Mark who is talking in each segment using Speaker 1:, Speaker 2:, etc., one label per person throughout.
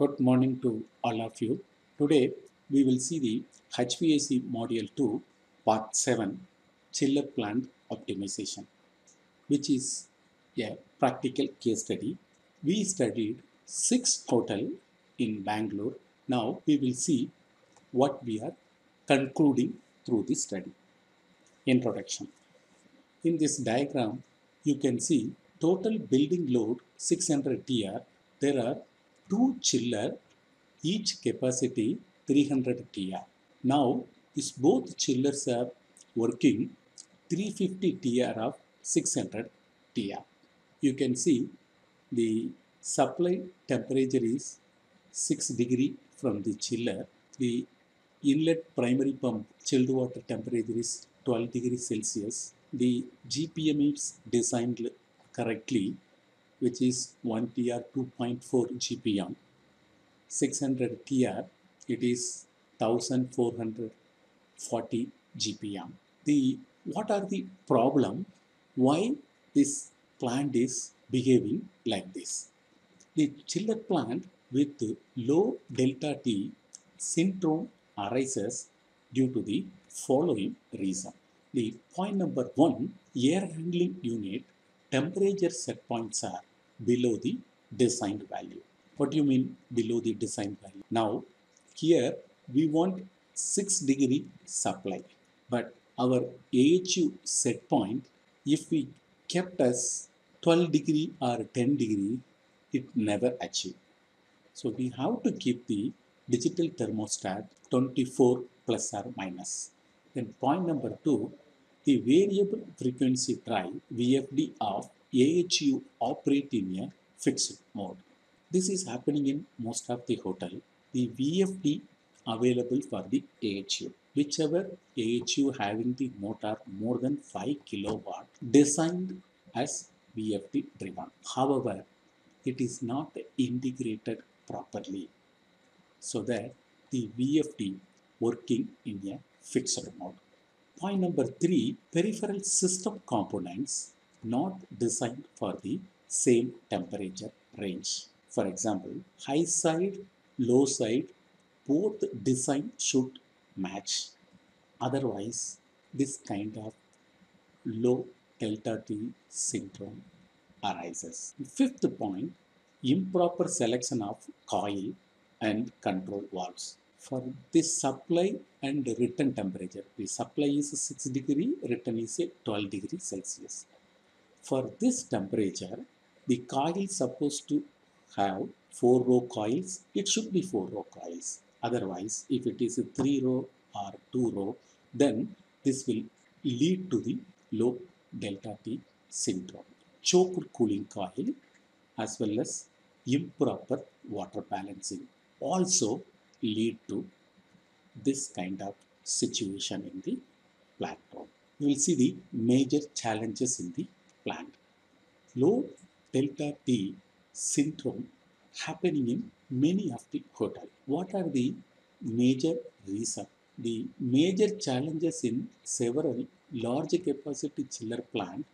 Speaker 1: Good morning to all of you. Today we will see the HVAC Module 2 Part 7 Chiller Plant Optimization which is a practical case study. We studied six hotel in Bangalore. Now we will see what we are concluding through this study. Introduction. In this diagram, you can see total building load 600 TR. There are two chiller, each capacity 300 TR. Now, these both chillers are working 350 TR of 600 TR. You can see the supply temperature is 6 degree from the chiller. The inlet primary pump chilled water temperature is 12 degree Celsius. The GPM is designed correctly, which is 1 TR 2.4 GPM. 600 TR, it is 1440 GPM. The what are the problem? Why this plant is behaving like this? The chiller plant with low delta T syndrome arises due to the following reason. The point number one, air handling unit temperature set points are below the designed value. What do you mean below the designed value? Now, here we want 6 degree supply, but our AHU set point, if we kept as 12 degree or 10 degree, it never achieved. So we have to keep the digital thermostat 24 plus or minus. Then point number two, the variable frequency drive VFD of AHU operate in a fixed mode. This is happening in most of the hotel. The VFD available for the AHU. Whichever AHU having the motor more than 5 kilowatt designed as VFD driven. However, it is not integrated properly so that the VFD working in a fixed mode. Point number three, peripheral system components not designed for the same temperature range. For example, high side, low side, both design should match. Otherwise, this kind of low delta T syndrome arises. Fifth point, improper selection of coil and control valves. For this supply and return temperature, the supply is 6 degree, return is 12 degree Celsius. For this temperature, the coil is supposed to have 4 row coils, it should be 4 row coils. Otherwise, if it is a 3 row or 2 row, then this will lead to the low delta T syndrome. Choked cooling coil as well as improper water balancing also lead to this kind of situation in the platform. We will see the major challenges in the. Low delta T syndrome happening in many of the hotel. What are the major reasons? The major challenges in several large capacity chiller plant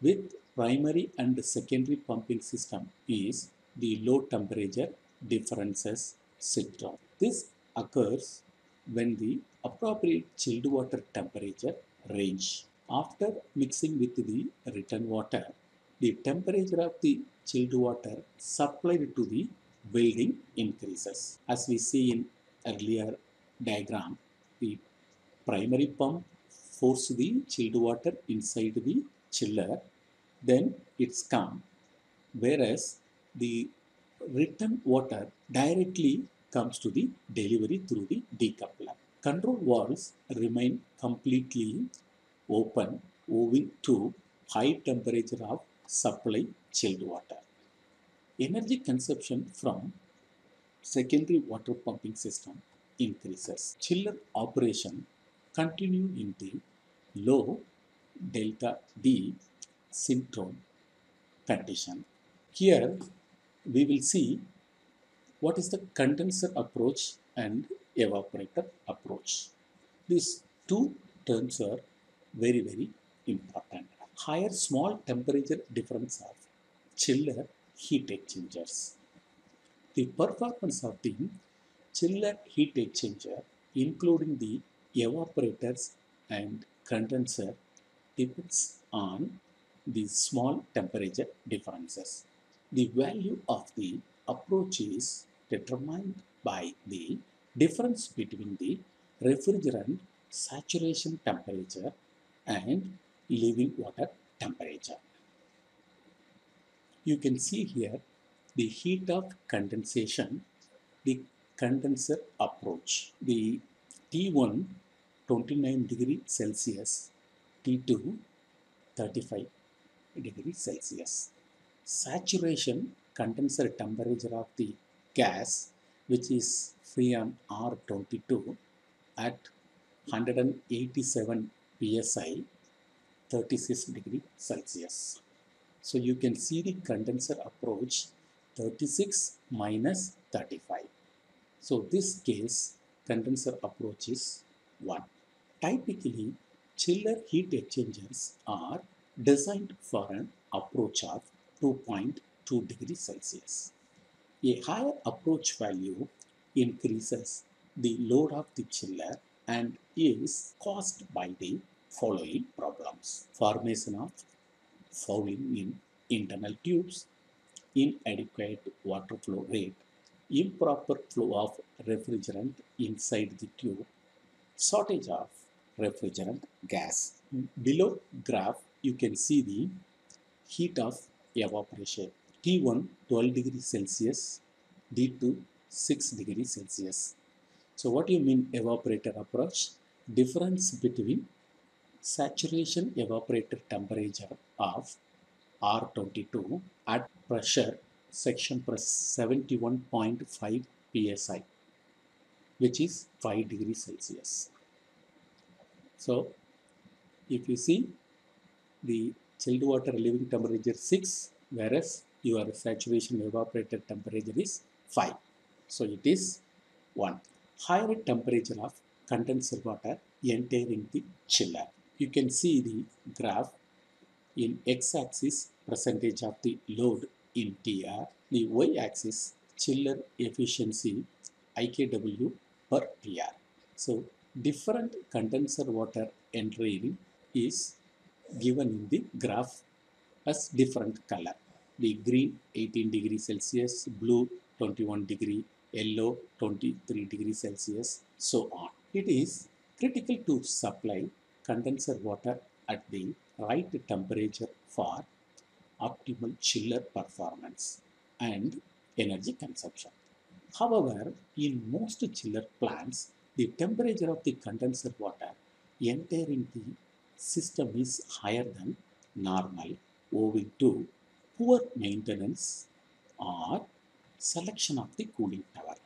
Speaker 1: with primary and secondary pumping system is the low temperature differences syndrome. This occurs when the appropriate chilled water temperature range. After mixing with the return water, the temperature of the chilled water supplied to the building increases. As we see in earlier diagram, the primary pump force the chilled water inside the chiller, then it's come. Whereas the return water directly comes to the delivery through the decoupler. Control valves remain completely open owing to high temperature of supply chilled water. Energy consumption from secondary water pumping system increases. Chiller operation continue in the low delta T syndrome condition. Here we will see what is the condenser approach and evaporator approach. These two terms are very very important. Higher small temperature difference of chiller heat exchangers. The performance of the chiller heat exchanger, including the evaporators and condenser, depends on the small temperature differences. The value of the approach is determined by the difference between the refrigerant saturation temperature and living water temperature. You can see here the heat of condensation, the condenser approach, the T1 29 degree Celsius, T2 35 degree Celsius. Saturation condenser temperature of the gas which is Freon R22 at 187 psi 36 degree Celsius. So you can see the condenser approach 36 minus 35. So this case condenser approach is 1. Typically chiller heat exchangers are designed for an approach of 2.2 degree Celsius. A higher approach value increases the load of the chiller and is caused by the following problems. Formation of fouling in internal tubes, inadequate water flow rate, improper flow of refrigerant inside the tube, shortage of refrigerant gas. Below graph, you can see the heat of evaporation. T1 12 degrees Celsius, T2 6 degrees Celsius. So what do you mean evaporator approach? Difference between saturation evaporator temperature of R22 at pressure section press 71.5 psi which is 5 degrees Celsius. So if you see the chilled water living temperature 6 whereas your saturation evaporator temperature is 5. So it is 1. Higher temperature of condenser water entering the chiller. You can see the graph in x-axis percentage of the load in TR, the y-axis chiller efficiency IKW per TR. So different condenser water entering is given in the graph as different color. The green 18 degree Celsius, blue 21 degree, yellow 23 degree Celsius, so on. It is critical to supply condenser water at the right temperature for optimal chiller performance and energy consumption. However, in most chiller plants, the temperature of the condenser water entering the system is higher than normal owing to poor maintenance or selection of the cooling tower.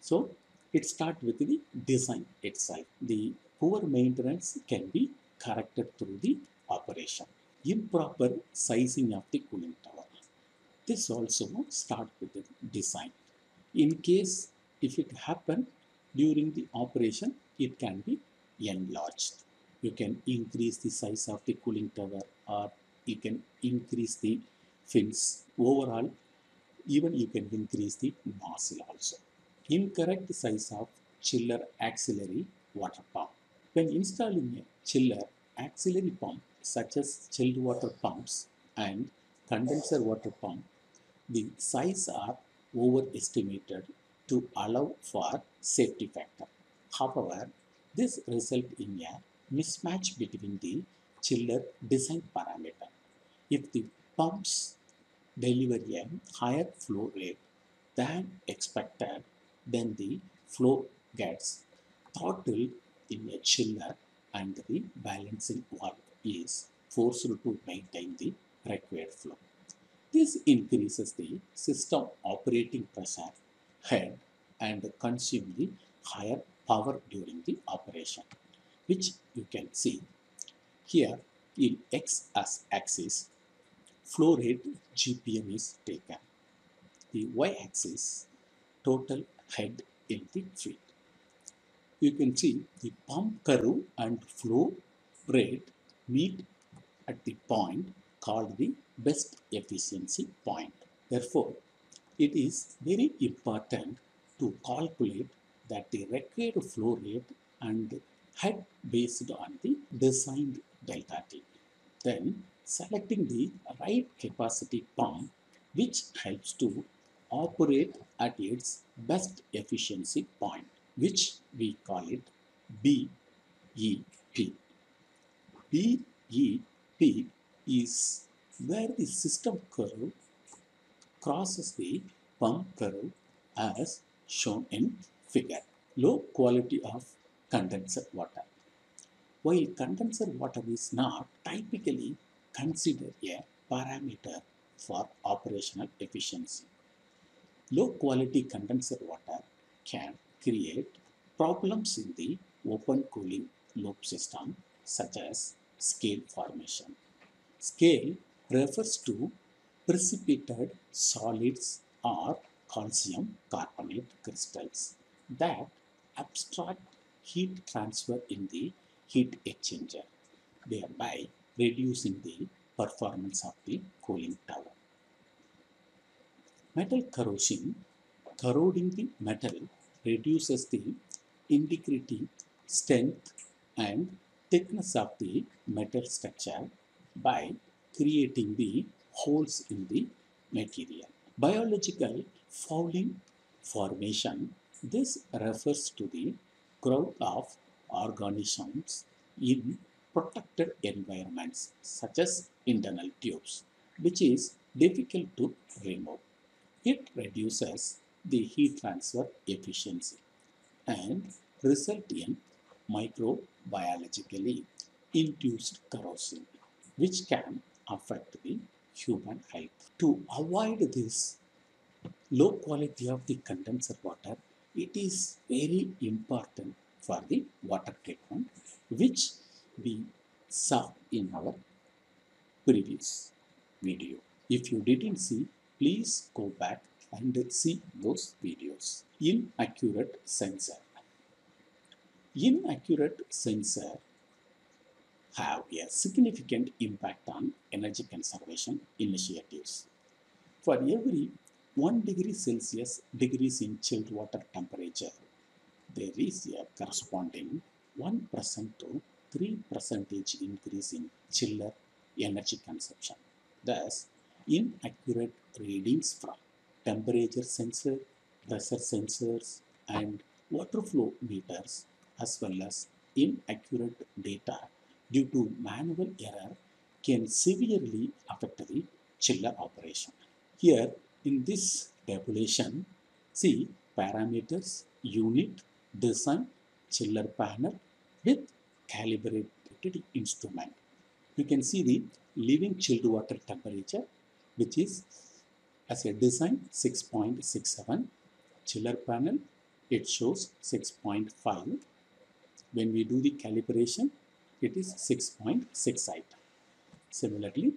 Speaker 1: So, it starts with the design itself. The poor maintenance can be corrected through the operation. Improper sizing of the cooling tower. This also start with the design. In case if it happen during the operation, it can be enlarged. You can increase the size of the cooling tower or you can increase the fins. Overall, even you can increase the nozzle also. Incorrect size of chiller auxiliary water pump. When installing a chiller auxiliary pump such as chilled water pumps and condenser water pump, the size are overestimated to allow for safety factor. However, this result in a mismatch between the chiller design parameter. If the pumps deliver a higher flow rate than expected, then the flow gets throttled in a chiller and the balancing valve is forced to maintain the required flow. This increases the system operating pressure head and consume the higher power during the operation, which you can see here in x as axis flow rate GPM is taken. The y-axis total head in the feet. You can see the pump curve and flow rate meet at the point called the best efficiency point. Therefore, it is very important to calculate that the required flow rate and head based on the designed delta T. Then selecting the right capacity pump which helps to operate at its best efficiency point which we call it BEP. BEP is where the system curve crosses the pump curve as shown in figure. Low quality of condenser water. While condenser water is not typically considered a parameter for operational efficiency, low quality condenser water can create problems in the open cooling loop system such as scale formation. Scale refers to precipitated solids or calcium carbonate crystals that abstract heat transfer in the heat exchanger, thereby reducing the performance of the cooling tower. Metal corrosion, corroding the metal reduces the integrity, strength and thickness of the metal structure by creating the holes in the material. Biological fouling formation, this refers to the growth of organisms in protected environments such as internal tubes, which is difficult to remove. It reduces the heat transfer efficiency and result in microbiologically induced corrosion, which can affect the human health. To avoid this low quality of the condenser water, it is very important for the water treatment, which we saw in our previous video. If you didn't see, please go back and see those videos. Inaccurate sensor. Inaccurate sensor have a significant impact on energy conservation initiatives. For every 1 degree Celsius degrees in chilled water temperature, there is a corresponding 1% to 3 percentage increase in chiller energy consumption. Thus, inaccurate readings from temperature sensor, pressure sensors and water flow meters as well as inaccurate data due to manual error can severely affect the chiller operation. Here in this tabulation, see parameters, unit, design, chiller panel with calibrated instrument. You can see the living chilled water temperature which is as a design 6.67 chiller panel. It shows 6.5 when we do the calibration it is 6.68 similarly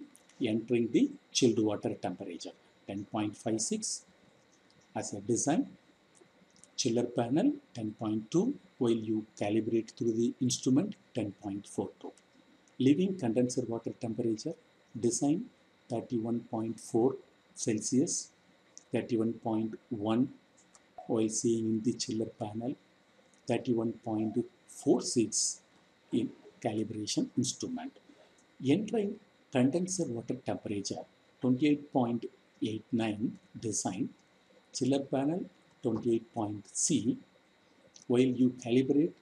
Speaker 1: entering the chilled water temperature 10.56 as a design chiller panel 10.2 while you calibrate through the instrument 10.42 living condenser water temperature design 31.4 Celsius 31.1 while seeing in the chiller panel 31.46 in calibration instrument. Entering condenser water temperature 28.89 design. Chiller panel 28.C while you calibrate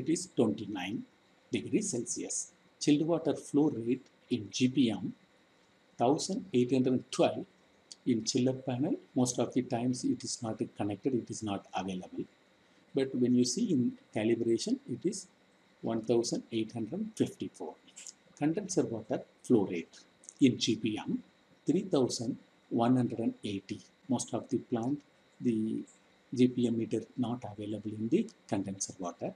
Speaker 1: it is 29 degrees Celsius. Chilled water flow rate in GPM 1812 in chiller panel most of the times it is not connected it is not available. But when you see in calibration it is 1854 condenser water flow rate in GPM 3180 most of the plant the GPM meter not available in the condenser water.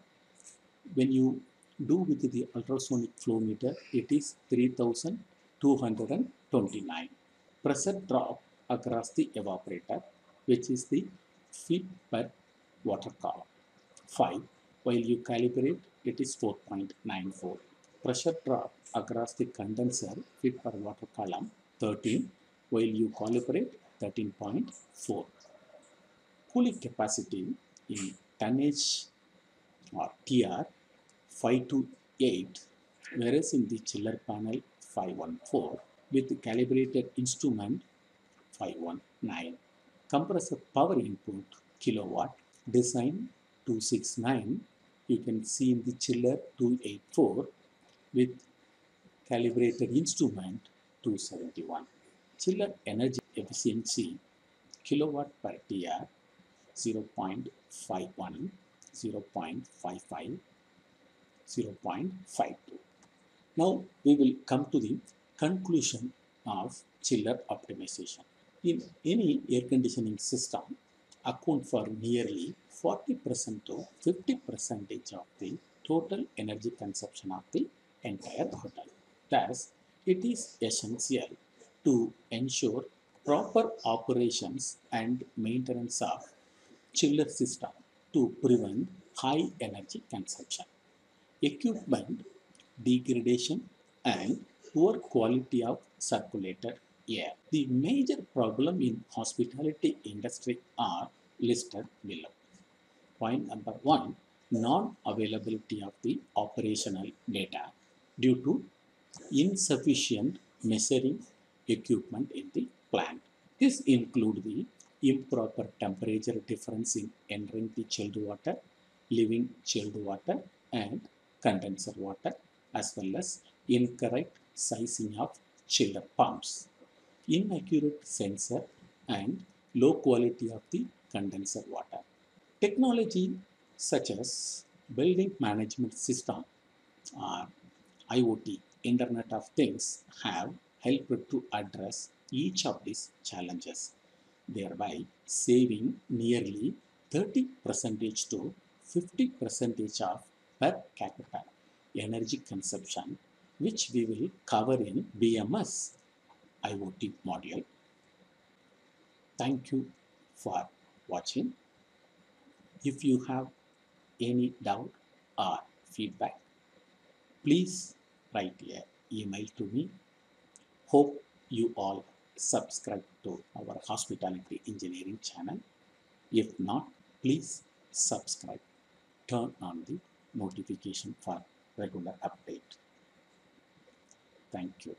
Speaker 1: When you do with the ultrasonic flow meter it is 3229 pressure drop across the evaporator which is the feet per water column. 5 while you calibrate it is 4.94 pressure drop across the condenser feet per water column 13 while you calibrate 13.4. Cooling capacity in tonnage or TR 5 to 8 whereas in the chiller panel 514 with calibrated instrument 519. Compressor power input kilowatt design 269 you can see in the chiller 284 with calibrated instrument 271. Chiller energy efficiency kilowatt per TR 0.51, 0.55, 0.52. Now we will come to the conclusion of chiller optimization. In any air conditioning system, account for nearly 40% to 50% of the total energy consumption of the entire hotel. Thus, it is essential to ensure proper operations and maintenance of chiller system to prevent high energy consumption. Equipment degradation and poor quality of circulated air. The major problem in hospitality industry are listed below. Point number one, non-availability of the operational data due to insufficient measuring equipment in the plant. This include the improper temperature difference in entering the chilled water, leaving chilled water and condenser water as well as incorrect sizing of chiller pumps, inaccurate sensor and low quality of the condenser water. Technology such as building management system or IoT, Internet of Things have helped to address each of these challenges, thereby saving nearly 30 percentage to 50 percentage of per capita energy consumption which we will cover in BMS IoT module. Thank you for watching. If you have any doubt or feedback, please write a email to me. Hope you all subscribe to our hospitality engineering channel. If not, please subscribe. Turn on the notification for regular update. Thank you.